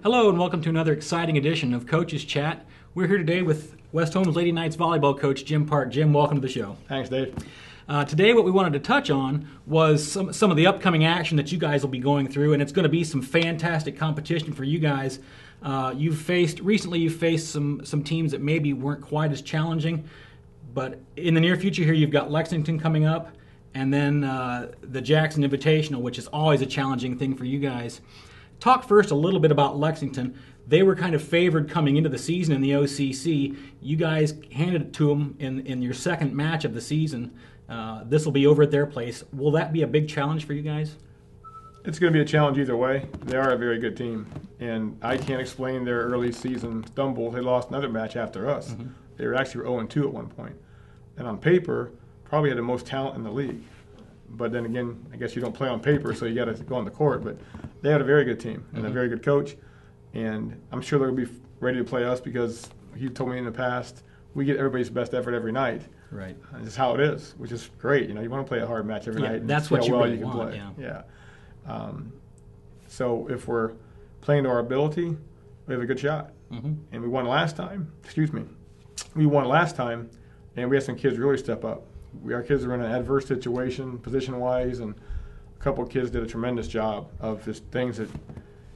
Hello, and welcome to another exciting edition of Coaches Chat. We're here today with West Holmes Lady Knights volleyball coach Jim Park. Jim, welcome to the show. Thanks, Dave. Uh, today, what we wanted to touch on was some, some of the upcoming action that you guys will be going through, and it's going to be some fantastic competition for you guys. Uh, you've faced recently. You've faced some some teams that maybe weren't quite as challenging, but in the near future here, you've got Lexington coming up, and then uh, the Jackson Invitational, which is always a challenging thing for you guys talk first a little bit about Lexington. They were kind of favored coming into the season in the OCC. You guys handed it to them in, in your second match of the season. Uh, this will be over at their place. Will that be a big challenge for you guys? It's going to be a challenge either way. They are a very good team, and I can't explain their early season stumble. They lost another match after us. Mm-hmm. They were actually 0 2 at one point. And on paper, probably had the most talent in the league. But then again, I guess you don't play on paper, so you got to go on the court. But they had a very good team and mm-hmm. a very good coach, and I'm sure they'll be ready to play us because he told me in the past we get everybody's best effort every night. Right. That's just how it is, which is great. You know, you want to play a hard match every yeah, night. That's what you well really you can want. Play. Yeah. yeah. Um, so if we're playing to our ability, we have a good shot. Mm-hmm. And we won last time. Excuse me. We won last time, and we had some kids really step up. We, our kids are in an adverse situation, position wise, and a couple of kids did a tremendous job of just things that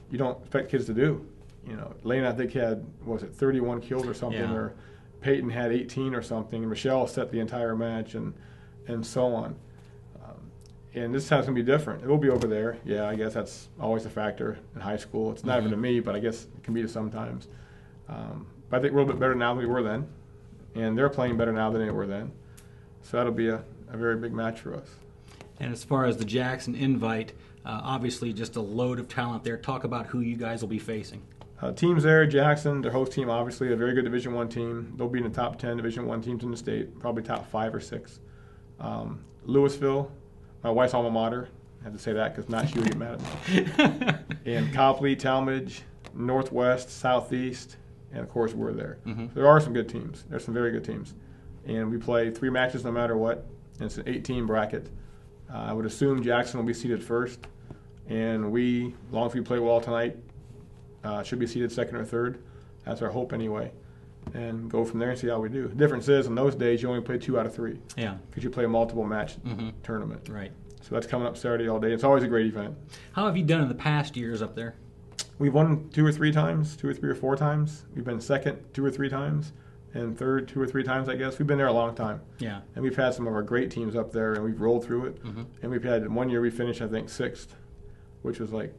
you don't expect kids to do. You know, Lane I think had was it 31 kills or something, yeah. or Peyton had 18 or something. Michelle set the entire match, and and so on. Um, and this time's gonna be different. It will be over there. Yeah, I guess that's always a factor in high school. It's not mm-hmm. even to me, but I guess it can be to sometimes. Um, but I think we're a little bit better now than we were then, and they're playing better now than they were then. So that'll be a, a very big match for us. And as far as the Jackson invite, uh, obviously just a load of talent there. Talk about who you guys will be facing. Uh, teams there, Jackson, their host team, obviously a very good Division One team. They'll be in the top ten Division One teams in the state, probably top five or six. Um, Louisville, my wife's alma mater. I had to say that because not she would get mad at me. and Copley, Tallmadge, Northwest, Southeast, and of course we're there. Mm-hmm. So there are some good teams. There's some very good teams, and we play three matches no matter what. And it's an 18 bracket. Uh, I would assume Jackson will be seeded first, and we, as long as we play well tonight, uh, should be seeded second or third. That's our hope anyway. And go from there and see how we do. The difference is in those days you only play two out of three. Yeah. Because you play a multiple match mm-hmm. tournament. Right. So that's coming up Saturday all day. It's always a great event. How have you done in the past years up there? We've won two or three times, two or three or four times. We've been second two or three times and third two or three times, I guess. We've been there a long time. Yeah. And we've had some of our great teams up there, and we've rolled through it. Mm-hmm. And we've had one year we finished, I think, sixth, which was like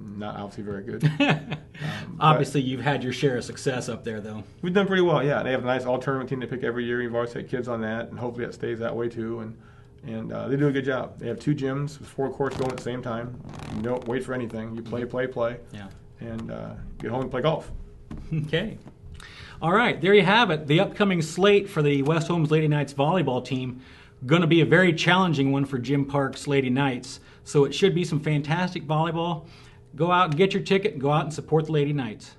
not obviously very good. um, obviously, you've had your share of success up there, though. We've done pretty well. Yeah, they have a nice all tournament team they pick every year. We've always had kids on that, and hopefully that stays that way too. And and uh, they do a good job. They have two gyms with four courts going at the same time. You don't wait for anything. You play, play, play. Yeah. And uh, get home and play golf. Okay. All right, there you have it. The upcoming slate for the West Holmes Lady Knights volleyball team going to be a very challenging one for Jim Park's Lady Knights. So it should be some fantastic volleyball. Go out and get your ticket go out and support the Lady Knights.